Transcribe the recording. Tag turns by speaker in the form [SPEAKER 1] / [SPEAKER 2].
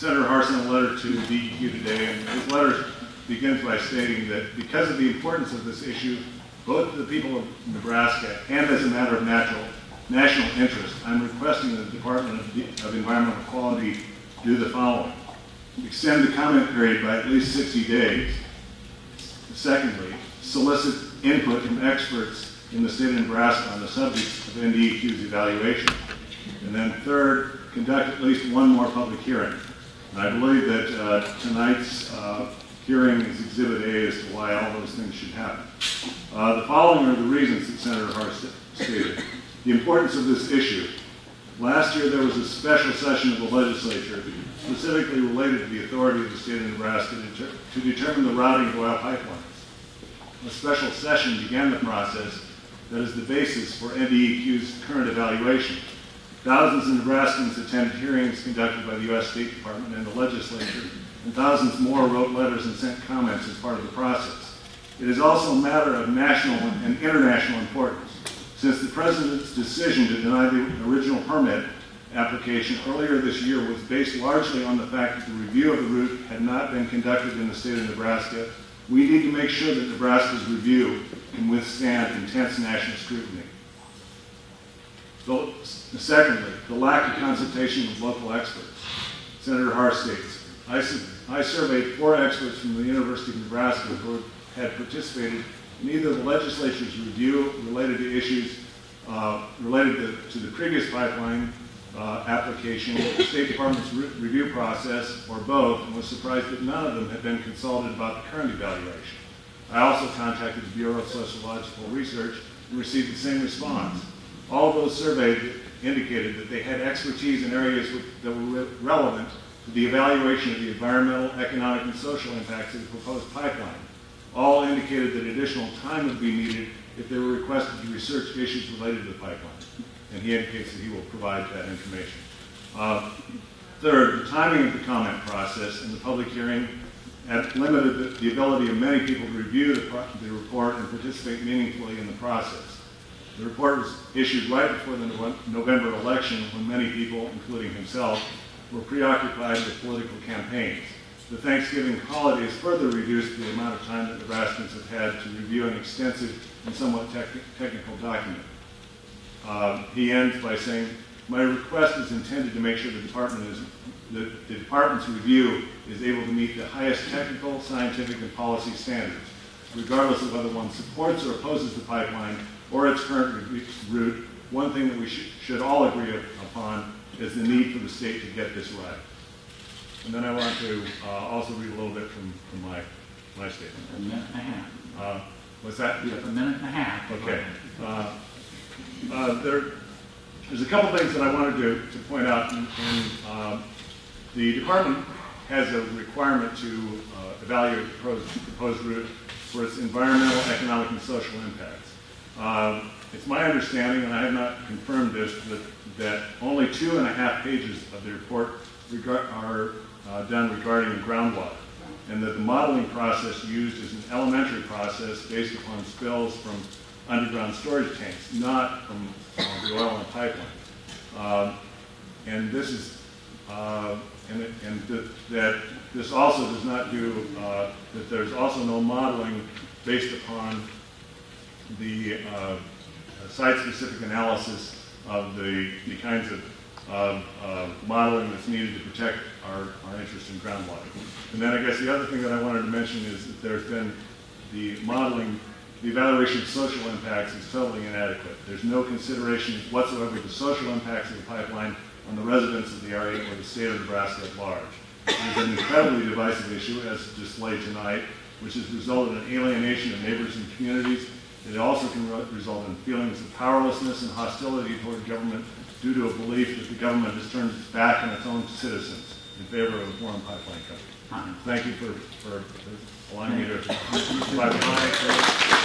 [SPEAKER 1] Senator Haar a letter to DEQ today, and his letter begins by stating that because of the importance of this issue, both to the people of Nebraska and as a matter of natural, national interest, I'm requesting the Department of, of Environmental Quality do the following. Extend the comment period by at least 60 days. Secondly, solicit input from experts in the state of Nebraska on the subjects of NDEQ's evaluation. And then third, conduct at least one more public hearing. And I believe that uh, tonight's uh, hearing is Exhibit A as to why all those things should happen. Uh, the following are the reasons that Senator Haar stated. The importance of this issue. Last year there was a special session of the legislature specifically related to the authority of the state of Nebraska to, to determine the routing of oil pipelines. A special session began the process that is the basis for NDEQ's current evaluation. Thousands of Nebraskans attended hearings conducted by the U.S. State Department and the legislature, and thousands more wrote letters and sent comments as part of the process. It is also a matter of national and international importance, since the President's decision to deny the original permit application earlier this year was based largely on the fact that the review of the route had not been conducted in the state of Nebraska. We need to make sure that Nebraska's review can withstand intense national scrutiny. Secondly, the lack of consultation with local experts. Senator Haar states, I, I surveyed four experts from the University of Nebraska who had participated in either the legislature's review related to issues uh, related to, to, the previous pipeline uh, application, the State Department's re review process, or both, and was surprised that none of them had been consulted about the current evaluation. I also contacted the Bureau of Sociological Research and received the same response. All those surveyed indicated that they had expertise in areas that were re relevant to the evaluation of the environmental, economic, and social impacts of the proposed pipeline. All indicated that additional time would be needed if they were requested to research issues related to the pipeline. And he indicates that he will provide that information. Uh, third, the timing of the comment process and the public hearing limited the, the, ability of many people to review the, the report and participate meaningfully in the process. The report was issued right before the November election when many people, including himself, were preoccupied with political campaigns. The Thanksgiving holiday has further reduced the amount of time that Nebraskans have had to review an extensive and somewhat tec technical document. Uh, he ends by saying, my request is intended to make sure the department is the, the department's review is able to meet the highest technical, scientific, and policy standards, regardless of whether one supports or opposes the pipeline or its current route. One thing that we sh should all agree upon is the need for the state to get this right. And then I want to uh, also read a little bit from, from my, my statement.
[SPEAKER 2] A minute and a half.
[SPEAKER 1] Uh, what's that?
[SPEAKER 2] You have a minute and a half.
[SPEAKER 1] Okay. Uh, uh, there, there's a couple things that I wanted to, to point out. In, um, the department has a requirement to uh, evaluate the proposed, proposed, route for its environmental, economic, and social impacts. Um, it's my understanding, and I have not confirmed this, that, that only two and a half pages of the report are uh, done regarding groundwater, and that the modeling process used is an elementary process based upon spills from underground storage tanks, not from uh, the oil and pipeline. Um, and this is, uh, and, and th that this also does not do, uh, that there's also no modeling based upon the uh, site-specific analysis of the, the kinds of uh, modeling that's needed to protect our, our interest in groundwater. And then I guess the other thing that I wanted to mention is that there's been the modeling the evaluation of social impacts is totally inadequate. There's no consideration whatsoever of the social impacts of the pipeline on the residents of the area or the state of Nebraska at large. It is an incredibly divisive issue, as displayed tonight, which has resulted in alienation of neighbors and communities. It also can re result in feelings of powerlessness and hostility toward government due to a belief that the government has turned its back on its own citizens in favor of a foreign pipeline company. Thank you for, for, for allowing me to